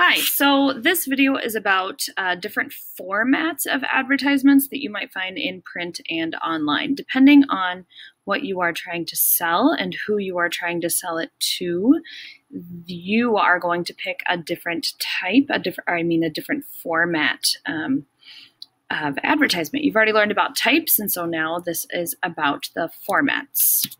Hi, so this video is about uh, different formats of advertisements that you might find in print and online, depending on what you are trying to sell and who you are trying to sell it to. You are going to pick a different type, a different, I mean, a different format um, of advertisement. You've already learned about types, and so now this is about the formats.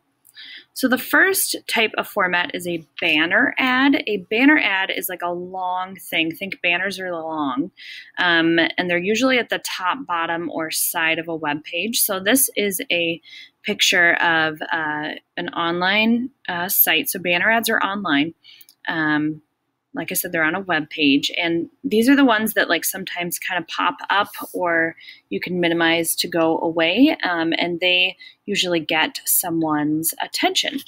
So the first type of format is a banner ad. A banner ad is like a long thing. Think banners are long, um, and they're usually at the top, bottom, or side of a web page. So this is a picture of uh, an online uh, site. So banner ads are online. Um, like I said, they're on a web page, and these are the ones that like sometimes kind of pop up, or you can minimize to go away, um, and they usually get someone's attention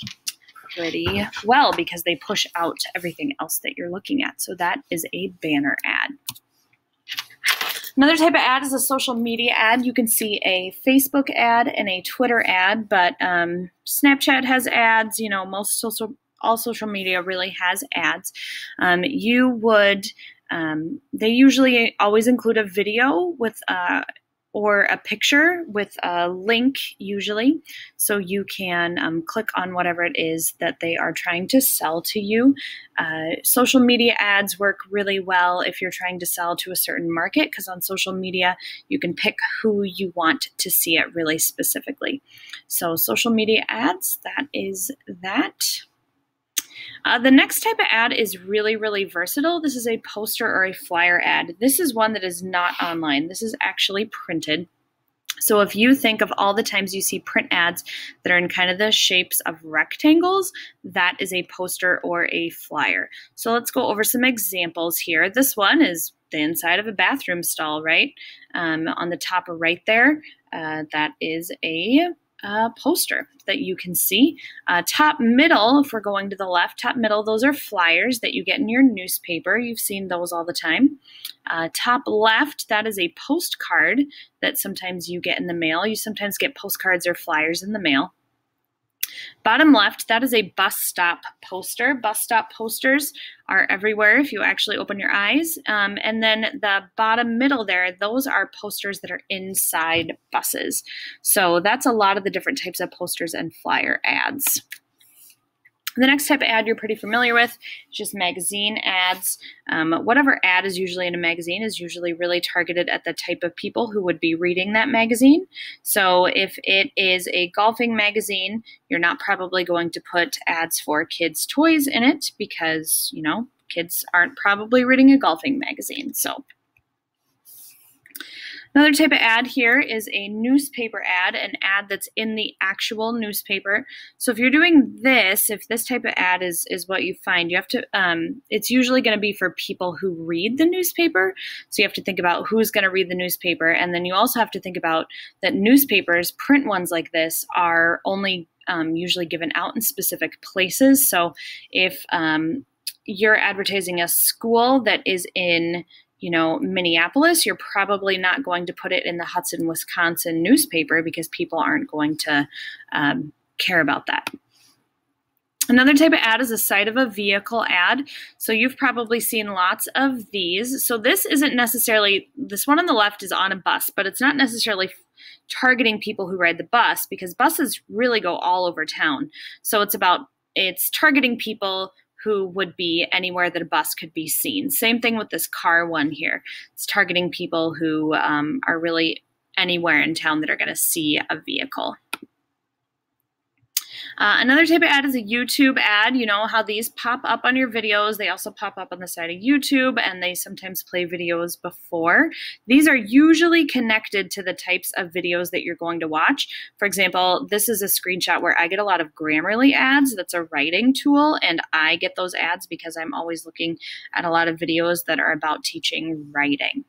pretty well because they push out everything else that you're looking at. So that is a banner ad. Another type of ad is a social media ad. You can see a Facebook ad and a Twitter ad, but um, Snapchat has ads. You know, most social all social media really has ads. Um, you would, um, they usually always include a video with uh, or a picture with a link, usually, so you can um, click on whatever it is that they are trying to sell to you. Uh, social media ads work really well if you're trying to sell to a certain market because on social media you can pick who you want to see it really specifically. So, social media ads, that is that. Uh, the next type of ad is really, really versatile. This is a poster or a flyer ad. This is one that is not online. This is actually printed. So if you think of all the times you see print ads that are in kind of the shapes of rectangles, that is a poster or a flyer. So let's go over some examples here. This one is the inside of a bathroom stall, right? Um, on the top right there, uh, that is a uh, poster that you can see. Uh, top middle, if we're going to the left, top middle, those are flyers that you get in your newspaper. You've seen those all the time. Uh, top left, that is a postcard that sometimes you get in the mail. You sometimes get postcards or flyers in the mail. Bottom left, that is a bus stop poster. Bus stop posters are everywhere if you actually open your eyes. Um, and then the bottom middle there, those are posters that are inside buses. So that's a lot of the different types of posters and flyer ads. The next type of ad you're pretty familiar with is just magazine ads. Um, whatever ad is usually in a magazine is usually really targeted at the type of people who would be reading that magazine. So if it is a golfing magazine, you're not probably going to put ads for kids' toys in it because, you know, kids aren't probably reading a golfing magazine. So Another type of ad here is a newspaper ad, an ad that's in the actual newspaper. So if you're doing this, if this type of ad is, is what you find, you have to, um, it's usually going to be for people who read the newspaper. So you have to think about who's going to read the newspaper. And then you also have to think about that newspapers, print ones like this, are only um, usually given out in specific places. So if um, you're advertising a school that is in you know, Minneapolis, you're probably not going to put it in the Hudson, Wisconsin newspaper because people aren't going to um, care about that. Another type of ad is a side of a vehicle ad. So you've probably seen lots of these. So this isn't necessarily, this one on the left is on a bus, but it's not necessarily targeting people who ride the bus because buses really go all over town. So it's about, it's targeting people who would be anywhere that a bus could be seen. Same thing with this car one here. It's targeting people who um, are really anywhere in town that are going to see a vehicle. Uh, another type of ad is a YouTube ad. You know how these pop up on your videos. They also pop up on the side of YouTube and they sometimes play videos before. These are usually connected to the types of videos that you're going to watch. For example, this is a screenshot where I get a lot of Grammarly ads. That's a writing tool and I get those ads because I'm always looking at a lot of videos that are about teaching writing.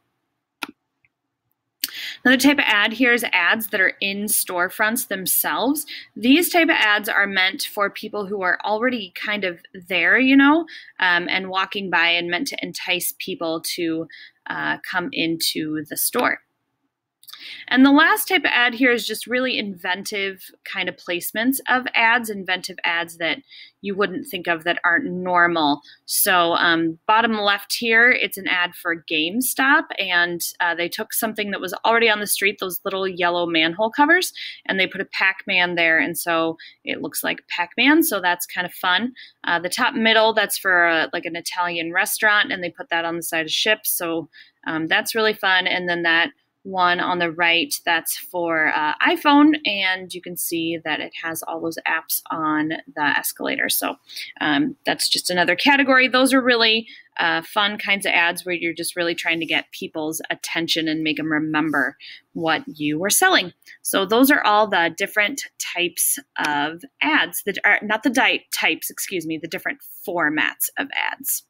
Another type of ad here is ads that are in storefronts themselves. These type of ads are meant for people who are already kind of there, you know, um, and walking by and meant to entice people to uh, come into the store. And the last type of ad here is just really inventive kind of placements of ads, inventive ads that you wouldn't think of that aren't normal. So, um, bottom left here, it's an ad for GameStop, and uh, they took something that was already on the street, those little yellow manhole covers, and they put a Pac Man there, and so it looks like Pac Man, so that's kind of fun. Uh, the top middle, that's for a, like an Italian restaurant, and they put that on the side of ships, so um, that's really fun. And then that one on the right that's for uh, iPhone, and you can see that it has all those apps on the escalator. So um, that's just another category. Those are really uh, fun kinds of ads where you're just really trying to get people's attention and make them remember what you were selling. So those are all the different types of ads that are not the di- types, excuse me, the different formats of ads.